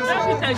Hey,